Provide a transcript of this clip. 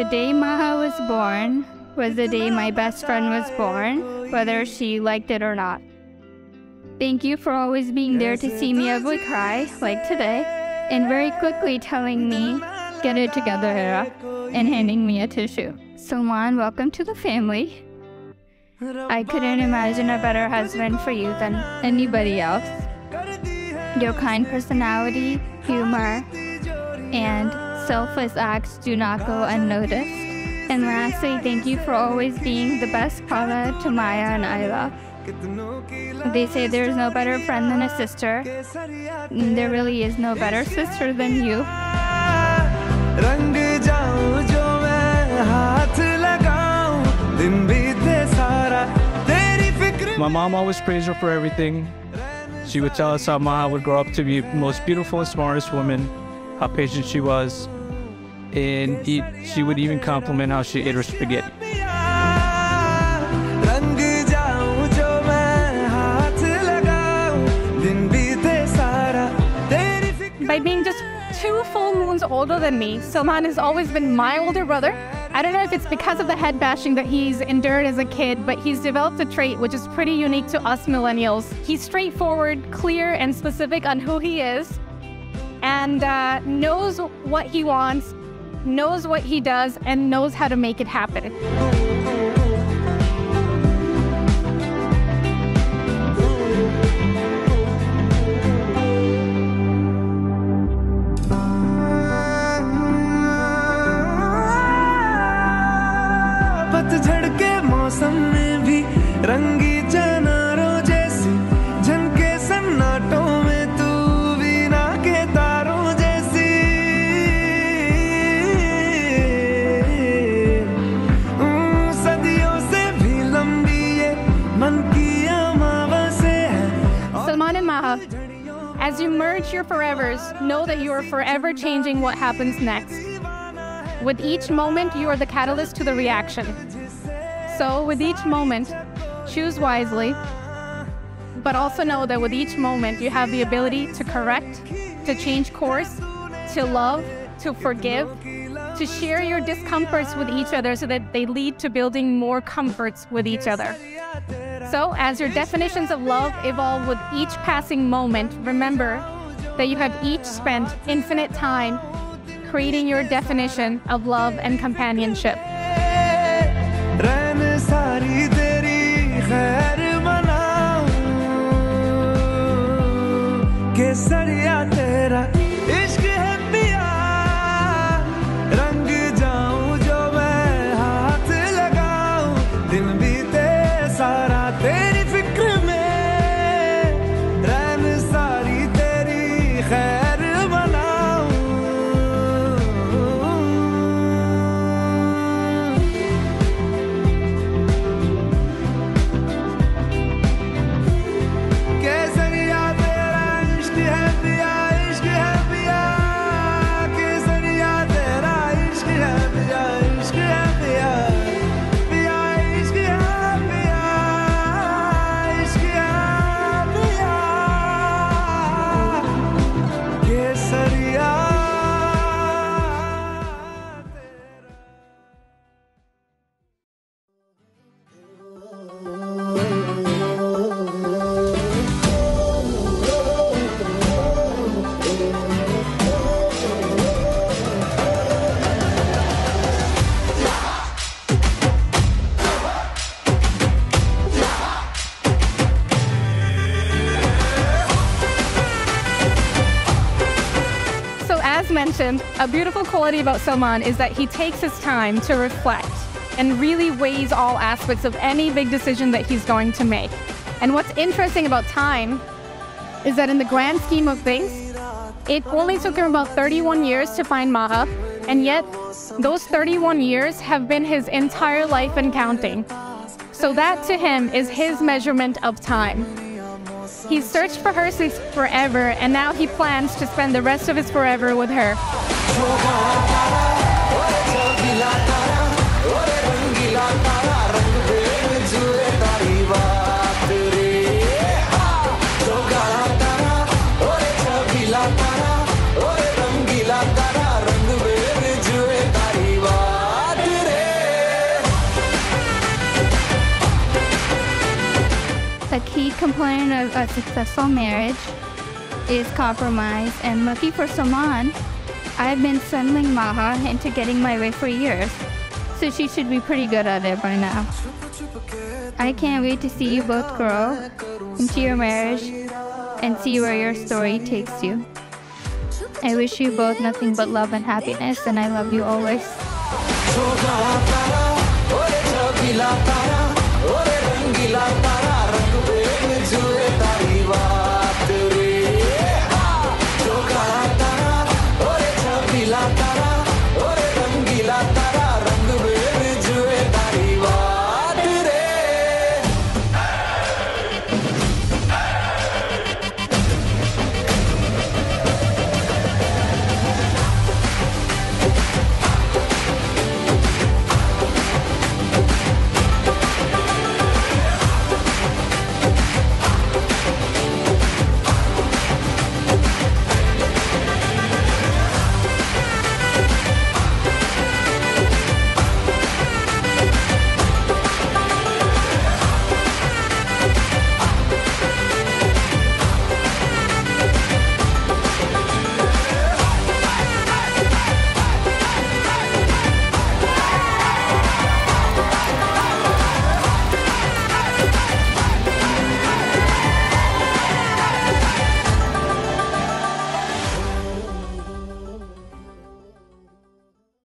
The day Maha was born was the day my best friend was born, whether she liked it or not. Thank you for always being there to see me ugly cry, like today, and very quickly telling me, get it together, Hera, and handing me a tissue. Salman, welcome to the family. I couldn't imagine a better husband for you than anybody else. Your kind personality, humor, and selfless acts do not go unnoticed. And lastly, thank you for always being the best Paula to Maya and Ayla. They say there is no better friend than a sister. There really is no better sister than you. My mom always praised her for everything. She would tell us how Maha would grow up to be the most beautiful and smartest woman, how patient she was, and she would even compliment how she ate her spaghetti. By being just two full moons older than me, Salman has always been my older brother. I don't know if it's because of the head bashing that he's endured as a kid, but he's developed a trait which is pretty unique to us millennials. He's straightforward, clear, and specific on who he is, and uh, knows what he wants knows what he does, and knows how to make it happen. As you merge your forevers, know that you are forever changing what happens next. With each moment, you are the catalyst to the reaction. So, with each moment, choose wisely, but also know that with each moment, you have the ability to correct, to change course, to love, to forgive, to share your discomforts with each other so that they lead to building more comforts with each other. So, as your definitions of love evolve with each passing moment, remember that you have each spent infinite time creating your definition of love and companionship. रैन सारी As mentioned, a beautiful quality about Salman is that he takes his time to reflect and really weighs all aspects of any big decision that he's going to make. And what's interesting about time is that in the grand scheme of things, it only took him about 31 years to find Maha, and yet those 31 years have been his entire life and counting. So that to him is his measurement of time. He's searched for her since forever, and now he plans to spend the rest of his forever with her. Component of a successful marriage is compromise, and lucky for Salman, I've been swindling Maha into getting my way for years, so she should be pretty good at it by now. I can't wait to see you both grow into your marriage and see where your story takes you. I wish you both nothing but love and happiness, and I love you always.